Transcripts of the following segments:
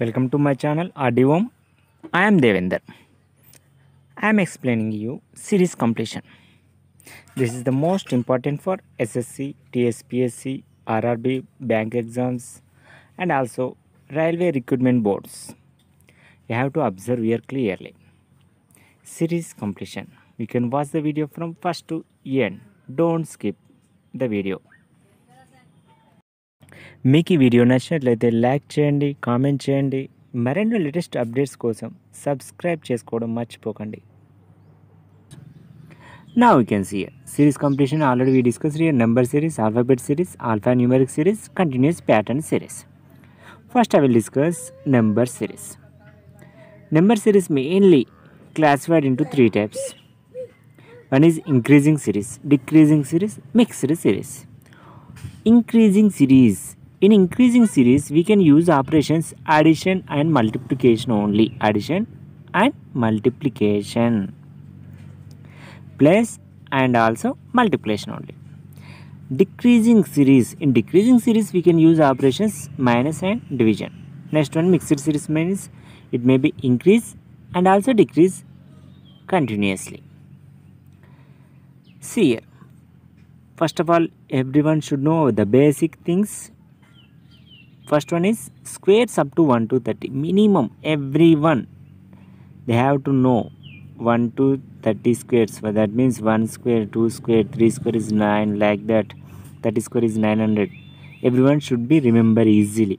Welcome to my channel RD Home. I am Devender. I am explaining you series completion. This is the most important for SSC, TSPSC, RRB, bank exams and also railway recruitment boards. You have to observe here clearly. Series completion. You can watch the video from first to end. Don't skip the video. మీకు ఈ video నచ్చినట్లయితే like చేయండి comment చేయండి. మరెన్నో latest updates కోసం subscribe చేసుకోవడం మర్చిపోకండి. నా we can see series completion already we discuss rear number series alphabet series alphanumeric series continuous pattern series first I will discuss number series number series mainly classified into three types one is increasing series decreasing series mixed series increasing series In increasing series we can use operations addition and multiplication only. Addition and multiplication. Plus and also multiplication only. Decreasing series. In decreasing series we can use operations minus and division. Next one mixed series means it may be increase and also decrease continuously. See here. First of all everyone should know the basic things first one is squares up to 1 to 30 minimum everyone they have to know 1 to 30 squares. So that means 1 square 2 square 3 square is 9 like that. 30 square is 900 everyone should be remember easily.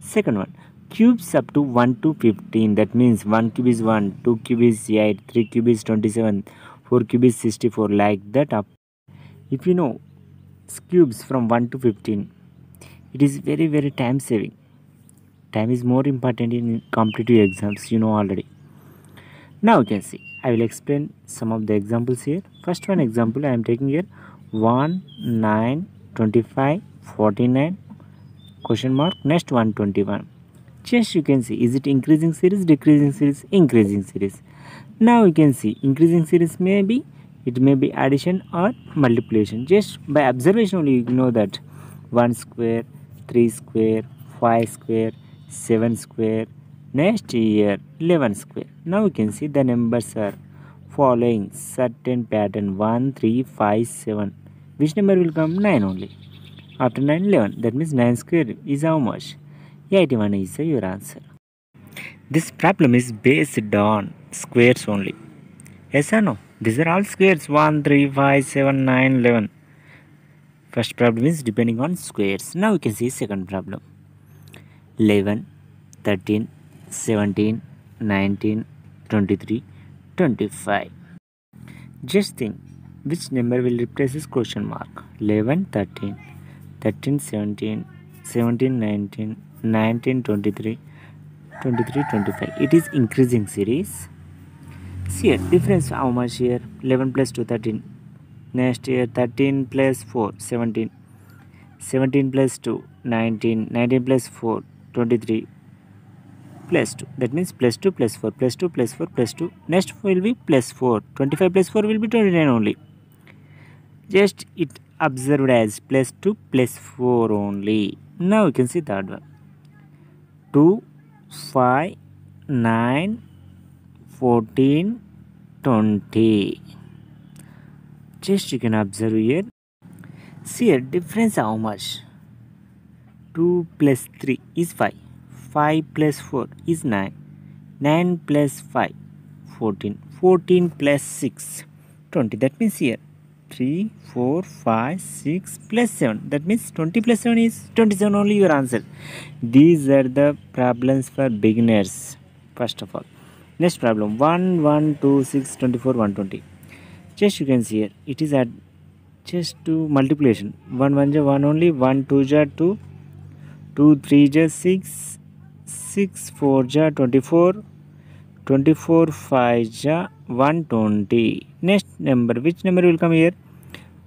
Second one cubes up to 1 to 15 that means 1 cube is 1 2 cube is 8 3 cube is 27 4 cube is 64 like that up. If you know cubes from 1 to 15 it is very very time saving. Time is more important in competitive exams you know already. Now you can see i will explain some of the examples here. First one example i am taking here 1 9 25 49 question mark next 121 just you can see is it increasing series decreasing series increasing series? Now you can see increasing series may be it may be addition or multiplication. Just by observation only you know that 1 square 3 square 5 square 7 square next year 11 square. Now you can see the numbers are following certain pattern 1 3 5 7 which number will come? 9 only. After 9 11 that means 9 square is how much? 81 is your answer. This problem is based on squares only. Yes or no? These are all squares. 1 3 5 7 9 11 first problem is depending on squares. Now you can see second problem. 11 13 17 19 23 25 just think which number will replace this question mark? 11 13 13 17 17 19 19 23 23 25 it is increasing series. See here difference how much here? 11 plus 2 13 next year 13 plus 4 17 17 plus 2 19 19 plus 4 23 plus 2 that means plus 2 plus 4 plus 2 plus 4 plus 2 next will be plus 4 25 plus 4 will be 29 only. Just it observed as plus 2 plus 4 only. Now you can see that one. 2 5 9 14 20 just you can observe here. See here difference how much? 2 plus 3 is 5 5 plus 4 is 9 9 plus 5 14 14 plus 6 20 that means here 3 4 5 6 plus 7 that means 20 plus 7 is 27 only your answer. These are the problems for beginners first of all. Next problem 1 1 2 6 24 120 just you can see here it is at just to multiplication. 1 1 ja 1 only. 1 2 ja 2 2 3 ja 6 6 4 ja 24 24 5 ja 120 next number. Which number will come here?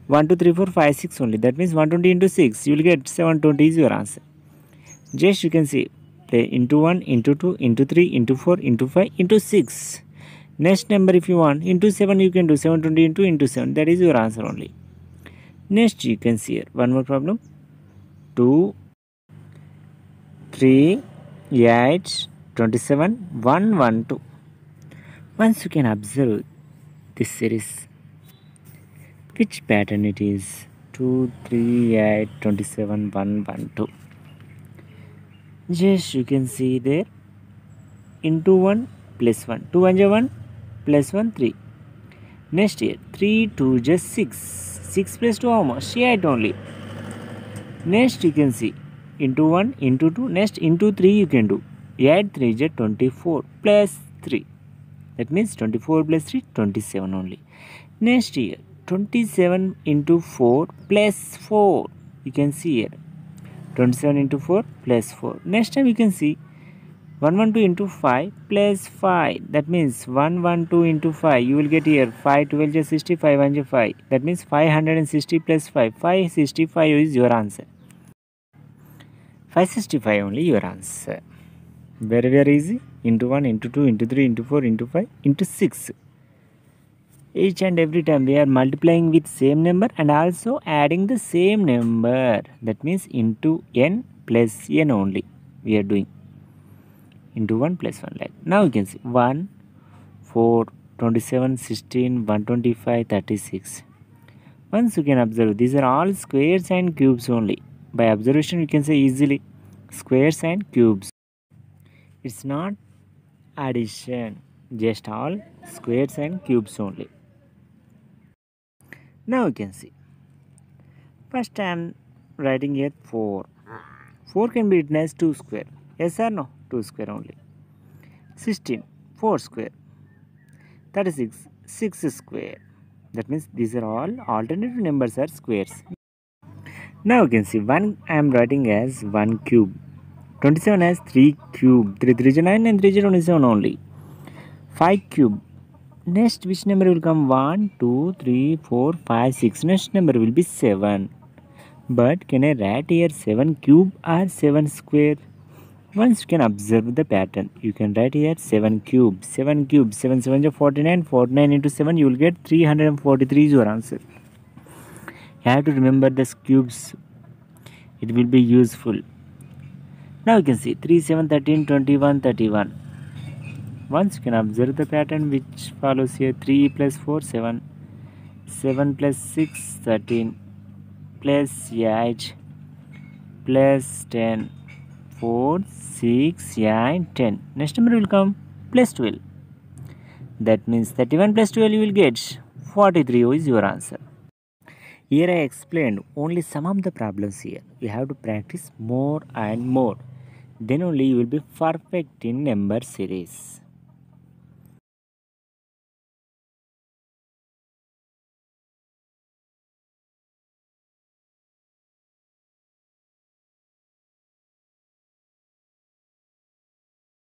1 2 3 4 5 6 only. That means 120 into 6 you will get 720 is your answer. Just you can see. Play into 1 into 2 into 3 into 4 into 5 into 6 next number if you want into 7 you can do 720 into into 7 that is your answer only. Next you can see here. One more problem. 2 3 8, 27, 1, 1, 2. Once you can observe this series, which pattern it is? 2, 3, 8, 27, 1, 1, 2. Just you can see there. Into 1 plus 1. 2 1 1 plus 1 3. Next here 3 2 just 6. 6 plus 2 how much? 8 only. Next you can see. Into 1 into 2 next into 3 you can do. 8 3 is 24 plus 3 that means 24 plus 3 27 only. Next here 27 into 4 plus 4 you can see here. 27 into 4 plus 4 next time you can see 112 into 5 plus 5 that means 112 into 5 you will get here 5 12 is 65 and 5 that means 560 plus 5 565 is your answer. 565 only your answer. Very very easy. Into 1 into 2 into 3 into 4 into 5 into 6 each and every time we are multiplying with same number and also adding the same number. That means into n plus n only we are doing into 1 plus 1 like now you can see 1 4 27 16 125 36 once you can observe these are all squares and cubes only. By observation you can say easily squares and cubes. It's not addition just all squares and cubes only. Now you can see. First i am writing here 4 4 can be written as 2 square. Yes or no 2 square only 16 4 square 36 6 square that means these are all alternative numbers are squares now you can see 1 I am writing as 1 cube. 27 as 3 cube. 3 3 is 9 and 3 is 27 only. 5 cube. Next which number will come? 1, 2, 3, 4, 5, 6. Next number will be 7. But can I write here 7 cube or 7 square? Once you can observe the pattern, you can write here 7 cube. 7 cube. 7 7 is 49. 49 into 7 you will get 343 is your answer. You have to remember the cubes. It will be useful. Now you can see 3 7 13 21 31 once you can observe the pattern which follows here. 3 plus 4 7 7 plus 6 13 plus 8 plus 10 4 6 8 10 next number will come plus 12 that means 31 plus 12 you will get 43 is your answer here I explained only some of the problems here. You have to practice more and more. Then only you will be perfect in number series.